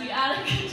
we out of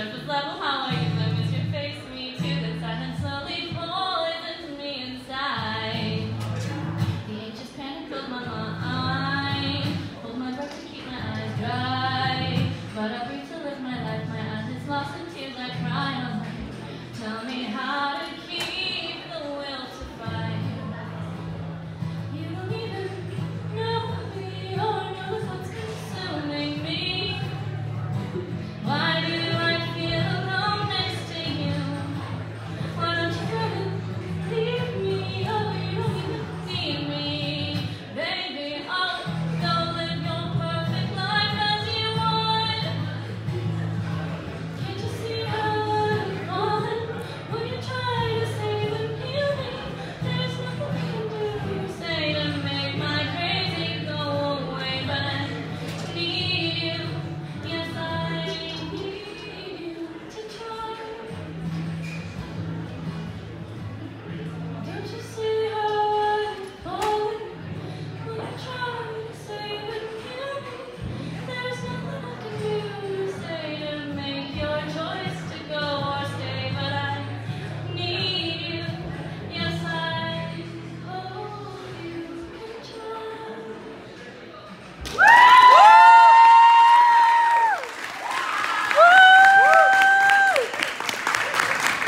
Surface level, how are you? I miss your face, me too. That silence slowly poisons me inside. The anxious panic fills my mind. Hold my breath to keep my eyes dry. But I breathe to live my life. My eyes is lost in tears. I cry. Tell me how